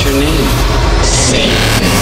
What's your name? Satan.